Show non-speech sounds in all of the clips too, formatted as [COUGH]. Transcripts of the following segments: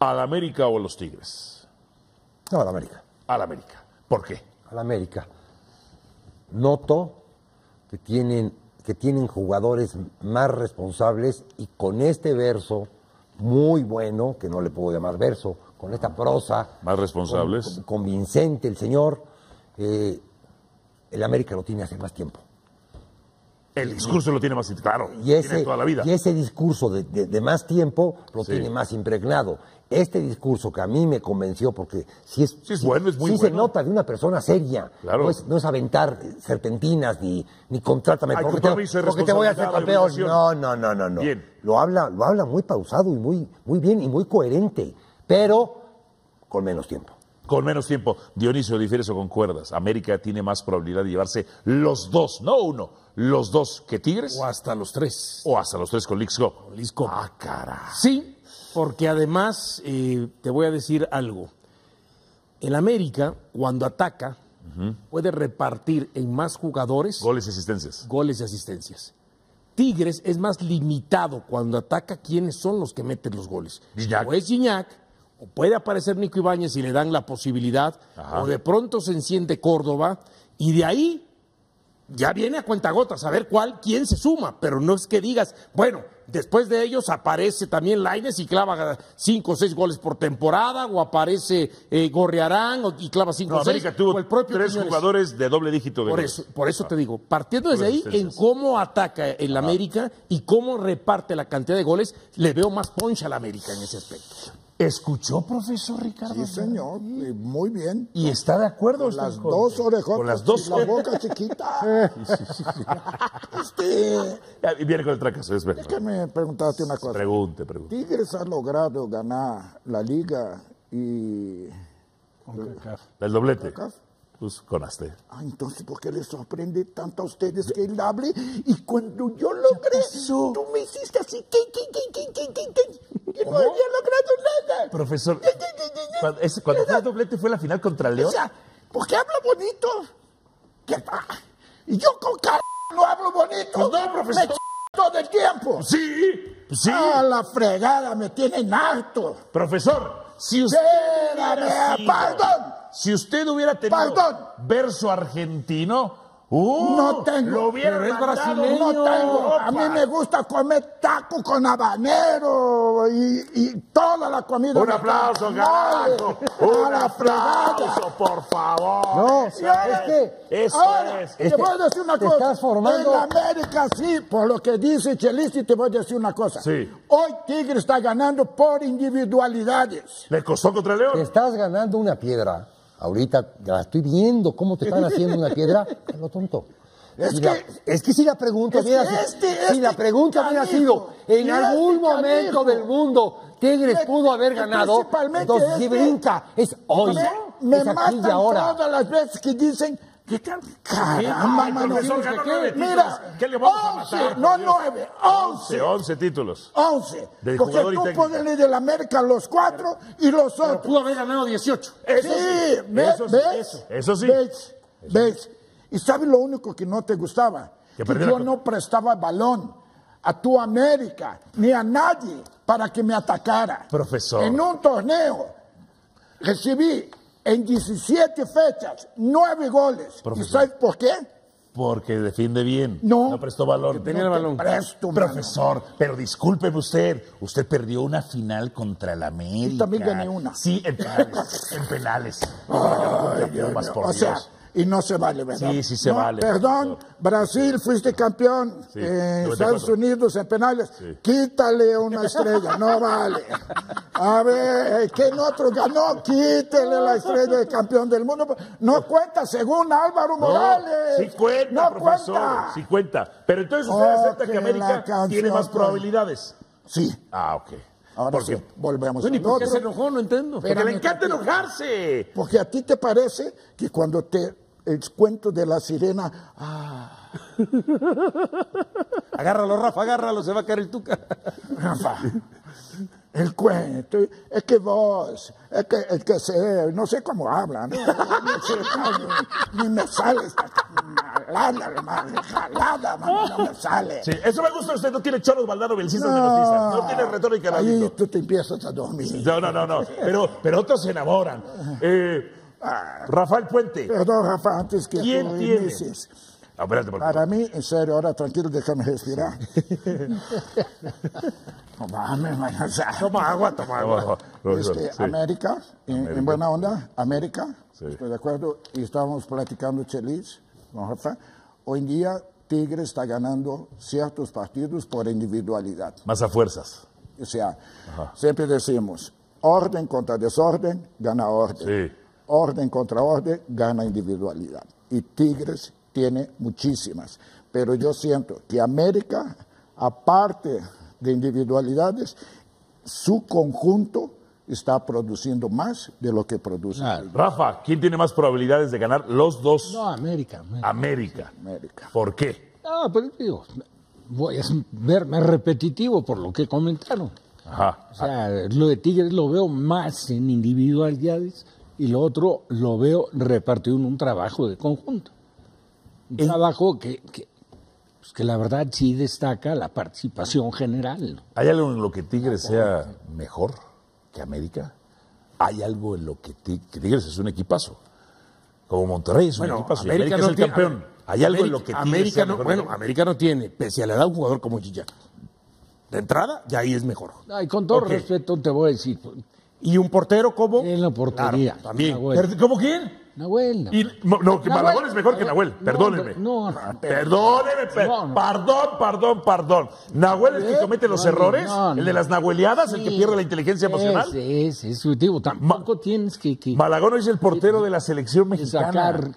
¿Al América o a los Tigres? No, al América. Al América. ¿Por qué? Al América. Noto que tienen, que tienen jugadores más responsables y con este verso muy bueno, que no le puedo llamar verso, con esta prosa. Más responsables. con- convincente el señor. eh, el América lo tiene hace más tiempo. El discurso lo tiene más claro. Y ese, toda la vida. y ese discurso de, de- de más tiempo lo Sí. tiene más impregnado. Este discurso que a mí me convenció, porque sí es, Sí es bueno, es muy sí se nota de una persona seria. Claro. No, es, no es aventar serpentinas ni, ni contrátame Hay porque te, porque te voy a hacer campeón. No, no, no, no, no. Bien. Lo habla, lo habla muy pausado y muy, muy bien y muy coherente, pero con menos tiempo. Con menos tiempo. Dionisio, ¿difieres o concuerdas? América tiene más probabilidad de llevarse los dos, no uno, los dos que Tigres O hasta los tres. o hasta los tres con. Leagues Cup. Ah, cara. Sí, porque además eh, te voy a decir algo. El América, cuando ataca, puede repartir en más jugadores Goles y asistencias. goles y asistencias. Tigres es más limitado cuando ataca quiénes son los que meten los goles. Gignac. O es Gignac, o puede aparecer Nico Ibáñez y le dan la posibilidad, Ajá. o de pronto se enciende Córdoba, y de ahí ya viene a cuentagotas a ver cuál, quién se suma, pero no es que digas, bueno, después de ellos aparece también Laines y clava cinco o seis goles por temporada, o aparece eh, Gorriarán y clava cinco No, o seis, América tuvo o el propio tres Quiñones. jugadores de doble dígito de Por eso, por eso te digo, partiendo desde ahí en cómo ataca el América y cómo reparte la cantidad de goles, le veo más poncha al América en ese aspecto. ¿Escuchó, profesor Ricardo? Sí, señor, y muy bien. ¿Y está de acuerdo? Con las en dos orejotas Con las dos y la boca chiquita. [LAUGHS] Este, Ya, y viene con el fracaso, es verdad. déjame preguntarte una cosa. Pregunte, pregunte. Tigres ha logrado ganar la liga y... El doblete. CAF pues conasté. Ah, entonces, ¿por qué les sorprende tanto a ustedes que él hable? Y cuando yo logré, tú me hiciste así, que, que, no había logrado nada. Profesor, cuando, ese, cuando fue el doblete fue la final contra León. O sea, porque habla bonito. ¿Qué Y yo con cara no hablo bonito. Pues no, profesor. Me todo el tiempo. Sí, pues sí. A la fregada, me tienen harto. Profesor, si usted... Espérame, perdón si usted hubiera tenido Perdón. verso argentino, ¡uh! No tengo. Lo hubiera Pero es brasileño. No tengo. A mí me gusta comer taco con habanero y, y toda la comida. Un aplauso, carajo. Un aplauso, por favor. No, Eso es que Eso Ahora, es. te Es que voy a decir una cosa. estás formando- En América sí, por lo que dice Chelisti, te voy a decir una cosa. Sí. Hoy Tigre está ganando por individualidades. ¿Le costó contra te León? estás ganando una piedra. Ahorita la estoy viendo cómo te están haciendo una piedra. [LAUGHS] A lo tonto. Es Si que- la- es que si la pregunta hubiera sido- este- si este la pregunta hubiera sido en algún este momento del mundo Tigres pudo haber ganado, principalmente entonces este- brinca, es hoy, Me, me es aquí matan y ahora. todas las veces que dicen que tal- caramba, Ay, mano. profesor, Mira, ganó nueve Mira, títulos. ¿Qué le vamos a 11, matar, no nueve, 11, once. 11 títulos. 11. De Porque tú ir del América los cuatro y los otros. Pudo haber ganado 18. Eso sí, sí, ¿ves? eso sí, ¿ves? eso, eso sí. ¿Ves? ¿Ves? Y sabes lo único que no te gustaba? Que yo la- no prestaba balón a tu América ni a nadie para que me atacara. Profesor. En un torneo recibí en 17 fechas 9 goles. ¿Y Profesor. sabes por qué? Porque defiende bien. No. No prestó balón. tenía el No te balón. presto, mano. Profesor, pero discúlpeme usted, usted perdió una final contra el América. Y también gané una. Sí, en penales, en penales. Ay, Dios Pumas, mío. por o sea, Dios. Y no se vale, ¿verdad? Sí, sí se No, vale, Perdón. Brasil, fuiste campeón Sí, en 94. Estados Unidos en penales. Sí. Quítale una estrella, no vale. A ver, ¿quién otro ganó? Quítale la estrella de campeón del mundo. No cuenta según Álvaro Morales. Sí cuenta, no profesor. cuenta. Sí cuenta. Pero entonces usted Oh, acepta que que América canción, tiene más probabilidades. Sí, Ah, ok. Ahora Porque, sí, volvemos Bueno, ¿y al por qué se enojó? No entiendo. porque le encanta enojarse. Porque a ti te parece que cuando te el cuento de la sirena, ah, [LAUGHS] Agárralo, Rafa, agárralo, se va a caer el tuca. Rafa, [LAUGHS] el cuento, es que vos, es que, es que sé, no sé cómo hablan, [LAUGHS] ¿no? ni me sale esta jalada, hermano, jalada, mano, no me sale. Sí, eso me gusta. Usted no tiene choros Valdano Belcistas de noticias. No tiene retórica ahí tú te empiezas a dormir. No, no, no, no. Pero, pero otros se enamoran. Eh, Rafael Puente. Perdón, Rafa, antes que ¿Quién tú tiene? Espérate. Para mí, en serio, ahora tranquilo, déjame respirar. [LAUGHS] no mames, man, o sea, Toma agua, toma agua. Este, sí. América, en, buena onda, América, Sí. estoy de acuerdo, y estábamos platicando Chelis, con Rafa. Hoy en día, Tigre está ganando ciertos partidos por individualidad. Más a fuerzas. O sea, siempre decimos, orden contra desorden, gana orden. Sí. Orden contra orden, gana individualidad. Y Tigres tiene muchísimas. Pero yo siento que América, aparte de individualidades, su conjunto está produciendo más de lo que produce Claro. Rafa, ¿quién tiene más probabilidades de ganar? Los dos. No, América. América. América. América. ¿Por qué? No, pero digo, voy a verme repetitivo por lo que comentaron. Ajá. O sea, lo de Tigres lo veo más en individualidades y lo otro lo veo repartido en un trabajo de conjunto. Un trabajo que, que, pues, que la verdad sí destaca la participación general. ¿Hay algo en lo que Tigres sea mejor que América? ¿Hay algo en lo que, Ti- que Tigres es un equipazo? Como Monterrey es un Bueno, equipazo América, América no es el tiene- campeón. ¿Hay algo en lo que América, Tigres sea no, mejor bueno, América? América no tiene, pese a la edad, un jugador como Gignac. De entrada, ya ahí es mejor. Ay, con todo respeto te voy a decir, Y un portero como. en la portería. Claro, también. ¿Cómo quién? Nahuel, Nahuel. Y- no, no, que. Malagón es mejor que Nahuel, perdóneme. No, no, Perdóneme, per- perdón, perdón, perdón. ¿Nahuel es el que comete los errores? ¿El de las nahueliadas? ¿El que pierde la inteligencia emocional? Ese, ese, es digo, tampoco tienes que, que- Malagón es el portero de la selección mexicana. sacar,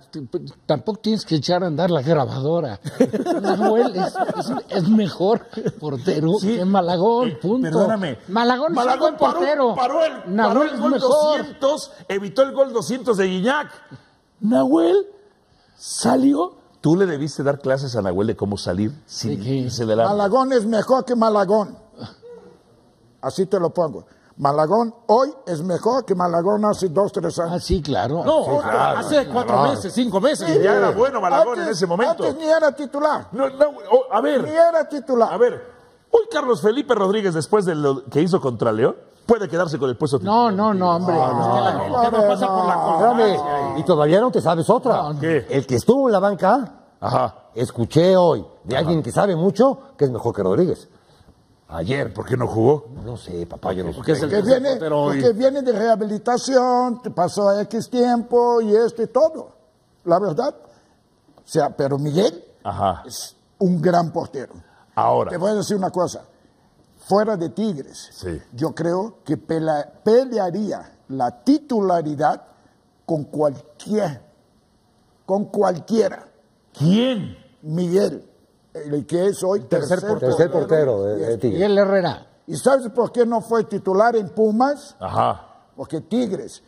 tampoco tienes que echar a andar la grabadora. [LAUGHS] Nahuel es, es- es mejor portero Sí. que Malagón, Eh, punto. Perdóname. Malagón, es un buen paró- portero. Paró, el, paró Nahuel el es gol mejor. 200, evitó el gol 200 de Guiñac. Nahuel salió. Tú le debiste dar clases a Nahuel de cómo salir sin ¿De qué? irse de la... Malagón es mejor que Malagón. Así te lo pongo. Malagón hoy es mejor que Malagón hace dos, tres Ah, años. sí, claro. No, Sí, hace cuatro meses, cinco meses. Ya era bueno Malagón en ese momento. Antes ni era titular. No, no, oh, a Ni ver, era titular. a ver. Hoy Carlos Felipe Rodríguez, después de lo que hizo contra León, puede quedarse con el puesto No, titular. no, no, hombre. La gente no pasa por la Espérame, y todavía no te sabes otra. ¿Qué? El que estuvo en la banca, Ajá. escuché hoy de alguien que sabe mucho que es mejor que Rodríguez. Ayer, ¿por qué no jugó? No sé, papá, yo no sé. Porque es el Que viene, porque viene de rehabilitación, te pasó X tiempo y esto y todo. La verdad. O sea, pero Miguel Ajá. es un gran portero. Ahora. Te voy a decir una cosa. Fuera de Tigres, Sí. yo creo que pela- pelearía la titularidad con cualquier, con cualquiera. ¿Quién? Miguel, el que es hoy tercer, portero. Tercer portero de, de Tigres. Miguel Herrera. ¿Y sabes por qué no fue titular en Pumas? Ajá. Porque Tigres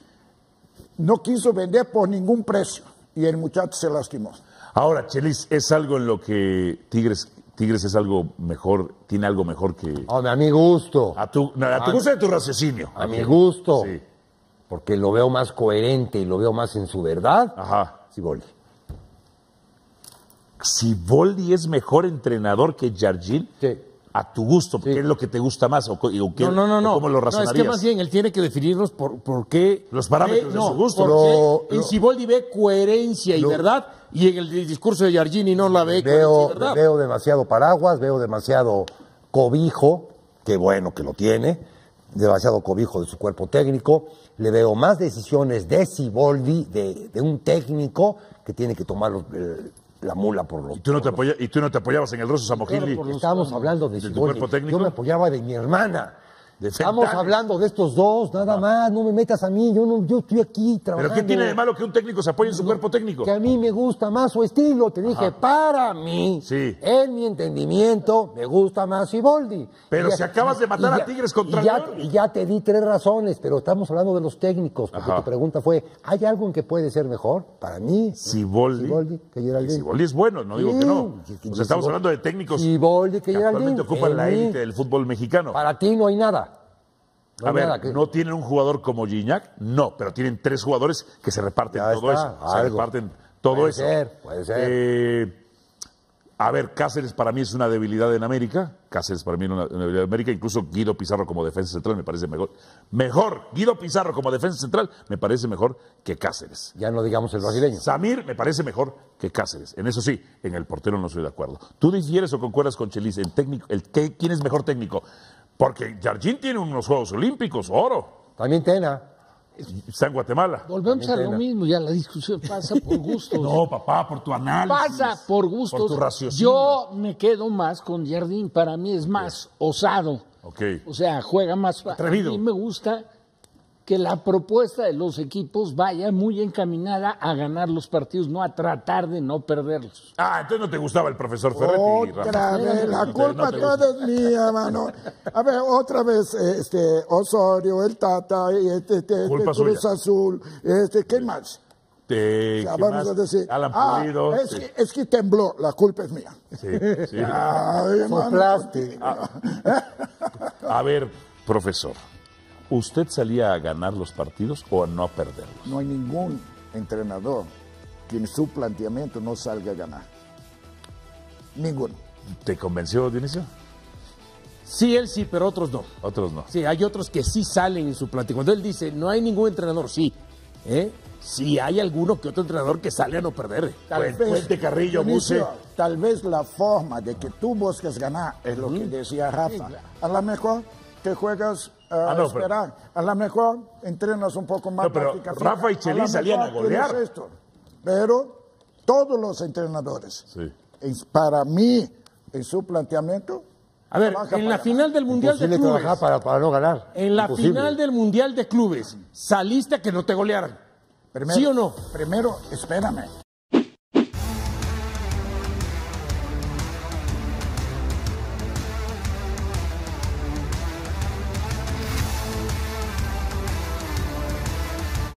no quiso vender por ningún precio y el muchacho se lastimó. Ahora, Chelis, ¿es algo en lo que Tigres, Tigres es algo mejor, tiene algo mejor que... Hombre, a mi gusto. A tu, no, a tu gusto y a tu raciocinio. A mi gusto. Sí. Porque lo veo más coherente y lo veo más en su verdad. Ajá. Siboldi. Si Boldi es mejor entrenador que Jardín, Sí. A tu gusto, ¿qué es lo que te gusta más? ¿O, o qué- No, no, no, no. ¿Cómo lo No, es que más bien él tiene que definirnos por, por qué. Los parámetros ve- de su gusto. porque Lo- en Siboldi ve coherencia y verdad, y en el discurso de Yargini no la ve Veo, coherencia y verdad. veo demasiado paraguas, veo demasiado cobijo, que bueno que lo tiene, demasiado cobijo de su cuerpo técnico. Le veo más decisiones de Siboldi, de, de un técnico que tiene que tomar los- eh, la mula por los. ¿Y tú, no te apoya- y tú no te apoyabas en el Rosso Samogili. Estábamos hablando de ¿De tu cuerpo técnico? Yo me apoyaba de mi hermana. Estamos hablando de estos dos, nada más. No me metas a mí. Yo no, yo estoy aquí ¿Pero trabajando. qué tiene de malo que un técnico se apoye en su cuerpo técnico? Que a mí me gusta más su estilo. Te dije, para mí, Sí. en mi entendimiento, me gusta más Siboldi. Pero si acabas de matar a Tigres contra y ya, y ya te di tres razones, pero estamos hablando de los técnicos. Porque Ajá. tu pregunta fue, ¿hay algo en que puede ser mejor? Para mí, Siboldi. Siboldi que Geraldine. Siboldi es bueno, no digo Sí, que no. O sea, estamos hablando de técnicos Siboldi que que actualmente ocupan la élite del fútbol mexicano. Para ti no hay nada. No A ver, nada ¿no tienen un jugador como Gignac? No, pero tienen tres jugadores que se reparten Ya todo está, eso. Se reparten todo Puede eso. ser, puede ser. Eh, a ver, Cáceres para mí es una debilidad en América. Cáceres para mí es una, una debilidad en América. Incluso Guido Pizarro como defensa central me parece mejor. Mejor, Guido Pizarro como defensa central me parece mejor que Cáceres. Ya no digamos el brasileño. Samir me parece mejor que Cáceres. En eso sí, en el portero no estoy de acuerdo. ¿Tú difieres o concuerdas con Chelis en técnico? El, ¿qué- ¿Quién es mejor técnico? Porque Jardín tiene unos Juegos Olímpicos, oro. También Tena. Está en Guatemala. Volvemos a lo Tena. mismo, ya la discusión pasa por gustos. [LAUGHS] No, papá, por tu análisis. pasa por gustos. Por tu raciocinio. Yo me quedo más con Jardín, para mí es más osado. Ok. O sea, juega más Atrevido. A mí me gusta que la propuesta de los equipos vaya muy encaminada a ganar los partidos, no a tratar de no perderlos. Ah, entonces no te gustaba el profesor Ferretti. Otra vez, [LAUGHS] la culpa no toda es mía, mano. A ver, otra vez, este, Osorio, el Tata, este, este, Culpa este, Cruz suya. Azul, este, ¿qué más? Te- O sea, ¿qué vamos más? a decir, Alan ah, Pulido. es, sí. que, es que tembló, la culpa es mía. Sí, [LAUGHS] sí. Ay, mano, Soplaste. A ver, profesor, ¿usted salía a ganar los partidos o a no perderlos? No hay ningún entrenador que en su planteamiento no salga a ganar. Ninguno. ¿Te convenció, Dionisio? Sí, él sí, pero otros no. Otros no. Sí, hay otros que sí salen en su plática. Cuando él dice, no hay ningún entrenador, sí. ¿eh? Sí hay alguno que otro entrenador que sale a no perder. Cuen- Puente Carrillo, Dionisio, Buse. Tal vez la forma de que tú busques ganar es lo que decía Rafa. A lo mejor te juegas a Ah, no, esperar. A lo mejor entrenas un poco más. No, pero. Rafa y lo salían a golear. esto. Pero todos los entrenadores, Sí. es- para mí, en su planteamiento, A ver, en la final del Mundial de Clubes, para, para no ganar. en la Imposible. final del Mundial de Clubes, saliste a que no te golearan. Primero, ¿Sí o no? Primero, espérame.